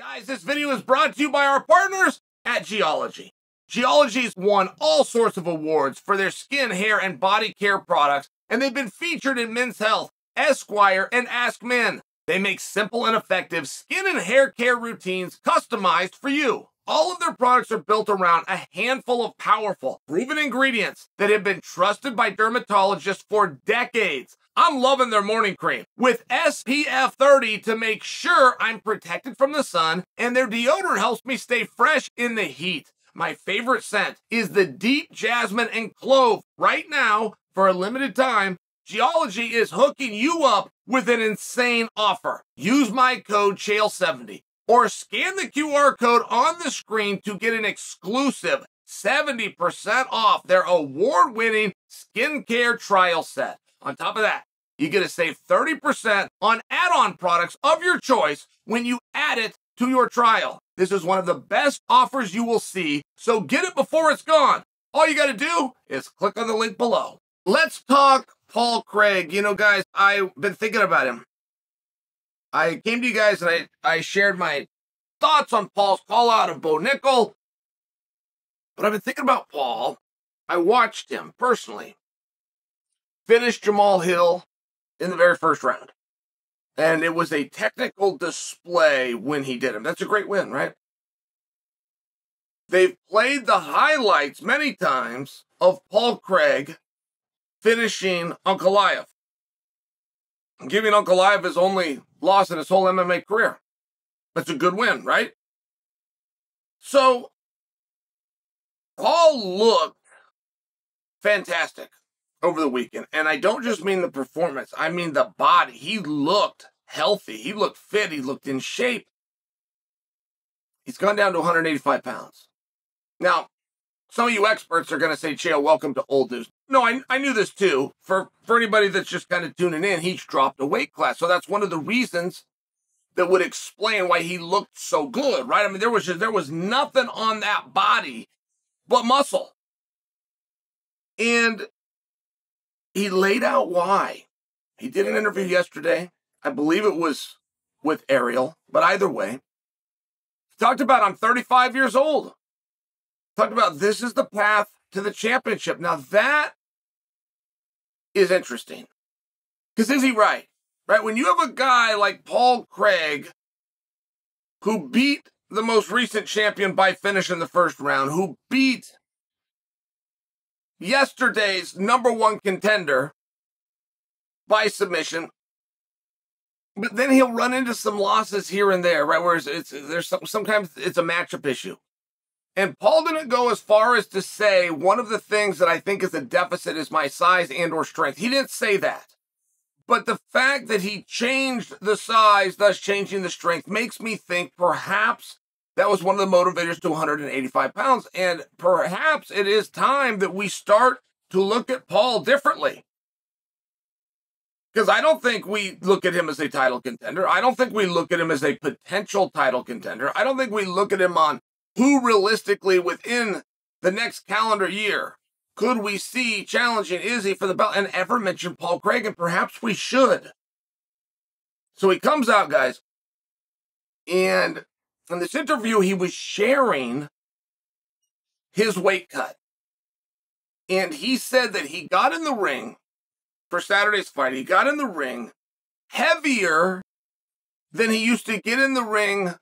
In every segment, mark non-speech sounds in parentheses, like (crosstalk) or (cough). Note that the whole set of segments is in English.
Guys, this video is brought to you by our partners at Geologie. Geologie's won all sorts of awards for their skin, hair, and body care products, and they've been featured in Men's Health, Esquire, and Ask Men. They make simple and effective skin and hair care routines customized for you. All of their products are built around a handful of powerful, proven ingredients that have been trusted by dermatologists for decades. I'm loving their morning cream with SPF 30 to make sure I'm protected from the sun, and their deodorant helps me stay fresh in the heat. My favorite scent is the deep jasmine and clove. Right now, for a limited time, Geologie is hooking you up with an insane offer. Use my code CHAEL70 or scan the QR code on the screen to get an exclusive 70% off their award winning skincare trial set. On top of that, you get to save 30% on add on products of your choice when you add it to your trial. This is one of the best offers you will see, so get it before it's gone. All you got to do is click on the link below. Let's talk Paul Craig. You know, guys, I've been thinking about him. I came to you guys and I, I shared my thoughts on Paul's call out of Bo Nickal. But I've been thinking about Paul. I watched him personally finish Jamal Hill in the very first round. And it was a technical display when he did him. That's a great win, right? They've played the highlights many times of Paul Craig finishing Ankalaev, giving Ankalaev his only loss in his whole MMA career. That's a good win, right? So, Paul looked fantastic over the weekend. And I don't just mean the performance, I mean the body. He looked healthy, he looked fit, he looked in shape. He's gone down to 185 pounds. Now, some of you experts are going to say, Chael, welcome to old news. No, I, I knew this too. For, for anybody that's just kind of tuning in, he's dropped a weight class. So that's one of the reasons that would explain why he looked so good, right? I mean, there was just, there was nothing on that body but muscle. And he laid out why. He did an interview yesterday. I believe it was with Ariel, but either way, talked about I'm 35 years old. Talked about this is the path to the championship. Now that is interesting. Because is he right? Right? When you have a guy like Paul Craig who beat the most recent champion by finish in the first round, who beat yesterday's number one contender by submission. But then he'll run into some losses here and there, right? Where it's, it's there's some, sometimes it's a matchup issue. And Paul didn't go as far as to say one of the things that I think is a deficit is my size and or strength. He didn't say that. But the fact that he changed the size, thus changing the strength, makes me think perhaps that was one of the motivators to 185 pounds. And perhaps it is time that we start to look at Paul differently. Because I don't think we look at him as a title contender. I don't think we look at him as a potential title contender. I don't think we look at him on who realistically within the next calendar year could we see challenging Izzy for the belt and ever mention Paul Craig, and perhaps we should. So he comes out, guys, and in this interview, he was sharing his weight cut. And he said that he got in the ring for Saturday's fight. He got in the ring heavier than he used to get in the ring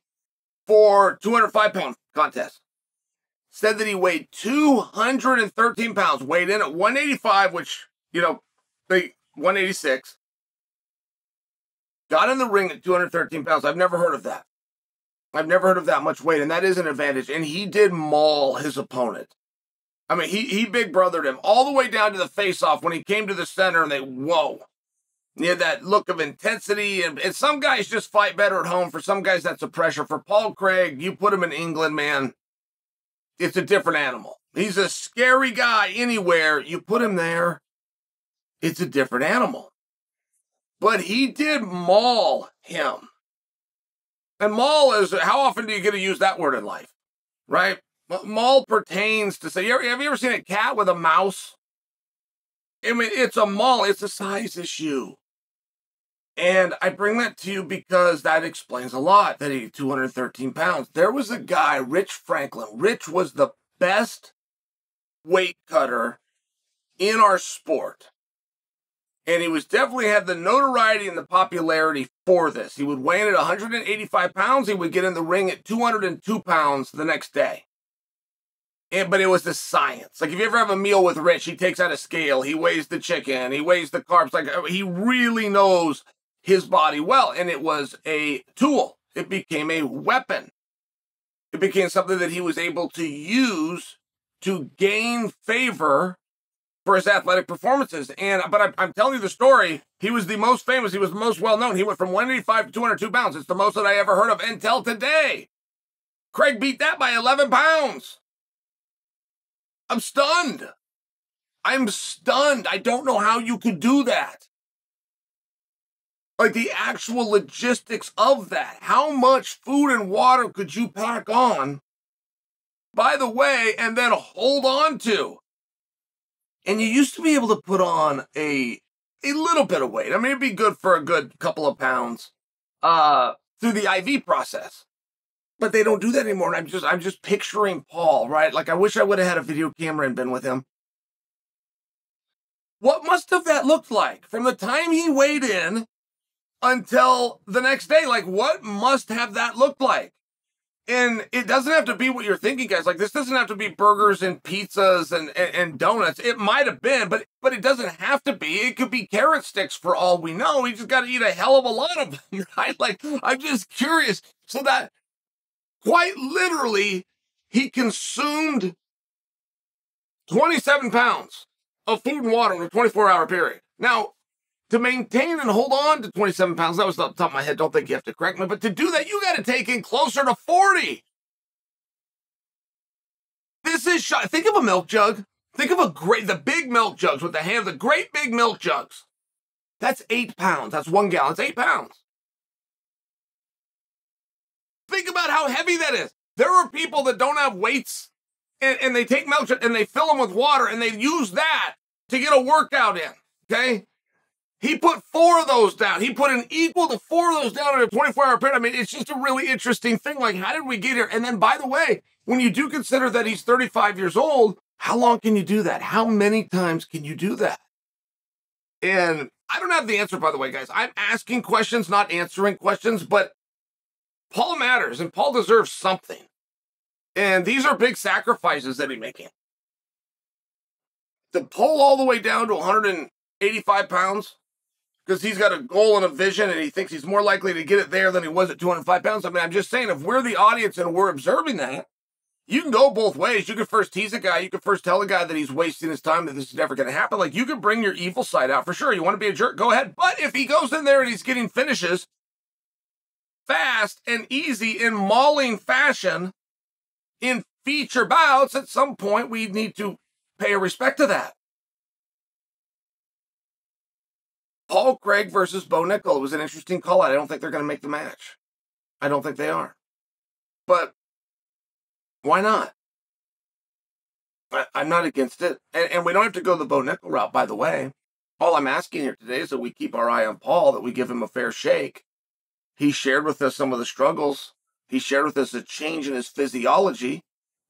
for 205 pound contest. Said that he weighed 213 pounds, weighed in at 185, which, you know, they 186. Got in the ring at 213 pounds. I've never heard of that. I've never heard of that much weight, and that is an advantage. And he did maul his opponent. I mean, he he big brothered him all the way down to the face off when he came to the center, and they whoa. He had that look of intensity, and, and some guys just fight better at home. For some guys, that's a pressure. For Paul Craig, you put him in England, man, it's a different animal. He's a scary guy anywhere. You put him there, it's a different animal. But he did maul him. And maul is how often do you get to use that word in life, right? Maul pertains to say, have you ever seen a cat with a mouse? I mean, it's a maul. It's a size issue. And I bring that to you because that explains a lot that he 213 pounds. There was a guy, Rich Franklin. Rich was the best weight cutter in our sport. And he was definitely had the notoriety and the popularity for this. He would weigh in at 185 pounds. He would get in the ring at 202 pounds the next day. And, but it was the science. Like if you ever have a meal with Rich, he takes out a scale, he weighs the chicken, he weighs the carbs. Like uh, he really knows his body well. And it was a tool, it became a weapon. It became something that he was able to use to gain favor for his athletic performances. And but I, I'm telling you the story. He was the most famous. He was the most well known. He went from 185 to 202 pounds. It's the most that I ever heard of until today. Craig beat that by 11 pounds. I'm stunned. I'm stunned. I don't know how you could do that like the actual logistics of that. How much food and water could you pack on, by the way, and then hold on to? And you used to be able to put on a a little bit of weight. I mean, it'd be good for a good couple of pounds uh, through the IV process. But they don't do that anymore. And I'm just I'm just picturing Paul, right? Like I wish I would have had a video camera and been with him. What must have that looked like from the time he weighed in until the next day. Like, what must have that looked like? And it doesn't have to be what you're thinking, guys. Like, this doesn't have to be burgers and pizzas and, and, and donuts. It might have been, but but it doesn't have to be. It could be carrot sticks for all we know. We just got to eat a hell of a lot of them, (laughs) right? Like, I'm just curious. So that quite literally, he consumed 27 pounds of food and water in a 24 hour period. Now, to maintain and hold on to 27 pounds, that was off the top of my head. Don't think you have to correct me, but to do that, you got to take in closer to 40. This is. Think of a milk jug. Think of a great, the big milk jugs with the hand, the great big milk jugs. That's eight pounds. That's one gallon. It's eight pounds. Think about how heavy that is. There are people that don't have weights and, and they take milk and they fill them with water and they use that to get a workout in. Okay. He put four of those down. He put an equal to four of those down in a 24 hour period. I mean, it's just a really interesting thing. Like, how did we get here? And then, by the way, when you do consider that he's 35 years old, how long can you do that? How many times can you do that? And I don't have the answer, by the way, guys. I'm asking questions, not answering questions, but Paul matters and Paul deserves something. And these are big sacrifices that he's making. To pull all the way down to 185 pounds, because he's got a goal and a vision and he thinks he's more likely to get it there than he was at 205 pounds. I mean, I'm just saying, if we're the audience and we're observing that, you can go both ways. You could first tease a guy. You could first tell a guy that he's wasting his time, that this is never going to happen. Like, you could bring your evil side out for sure. You want to be a jerk? Go ahead. But if he goes in there and he's getting finishes fast and easy in mauling fashion in feature bouts, at some point we need to pay a respect to that. Paul Craig versus Bo Nickal. It was an interesting call out. I don't think they're going to make the match. I don't think they are. But why not? I, am not against it. And, and, we don't have to go the Bo Nickal route, by the way. All I'm asking here today is that we keep our eye on Paul, that we give him a fair shake. He shared with us some of the struggles. He shared with us a change in his physiology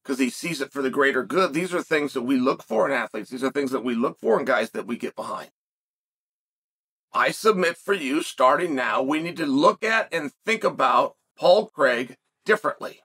because he sees it for the greater good. These are things that we look for in athletes. These are things that we look for in guys that we get behind. I submit for you starting now, we need to look at and think about Paul Craig differently.